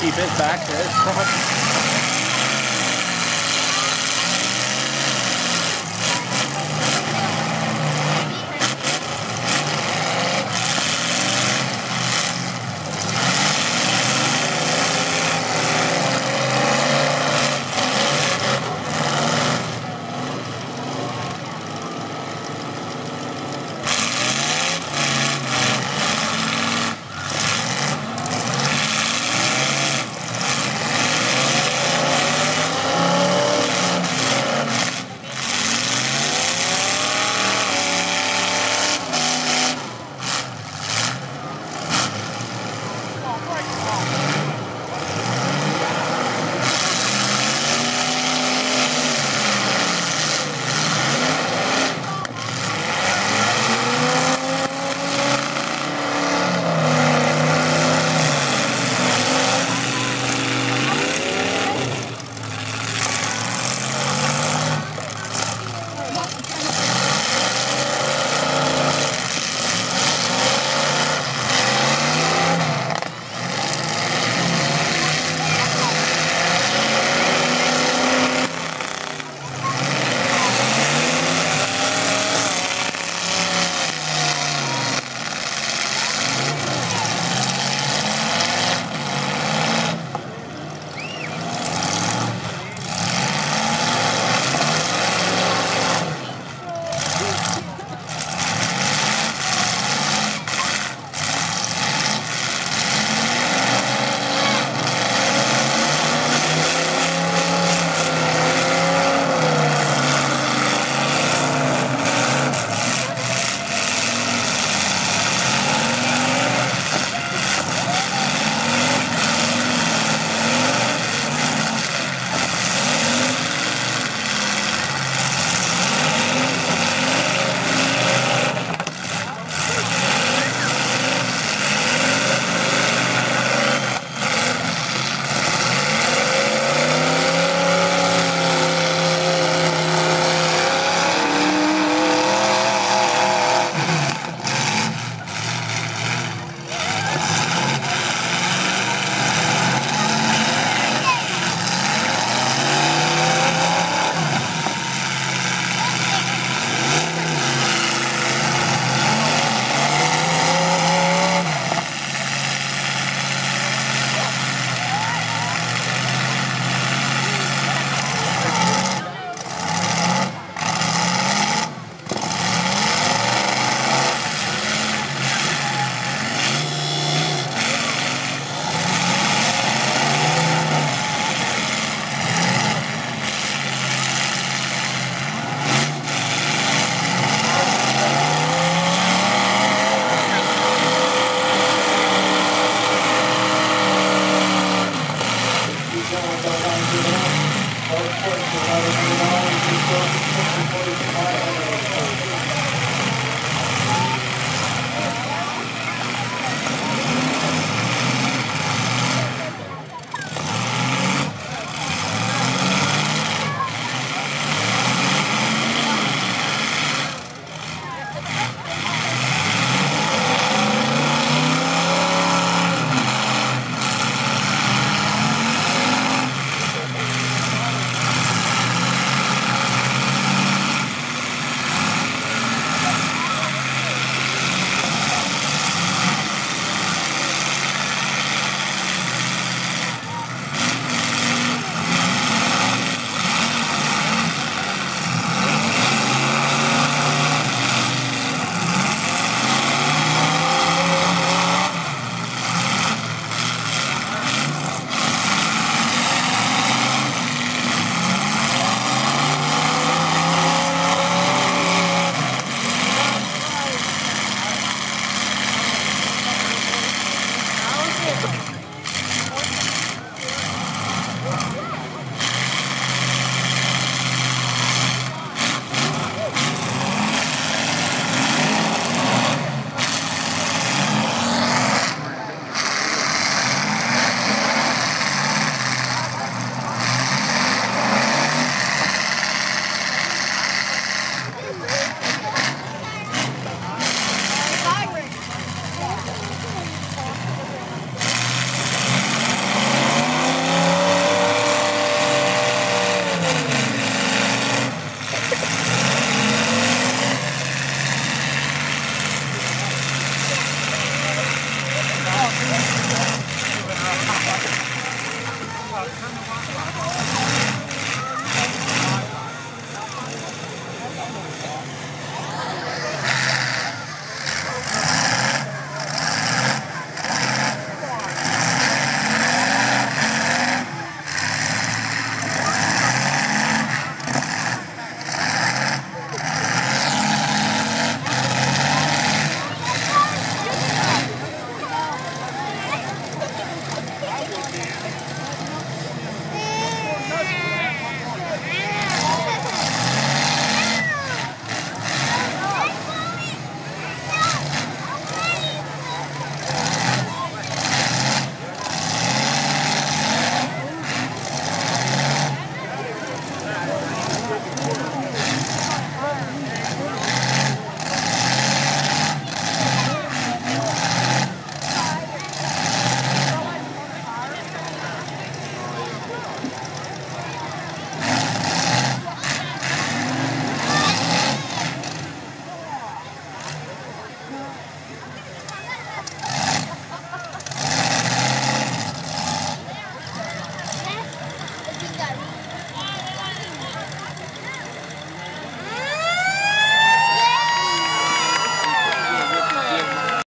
Keep his back to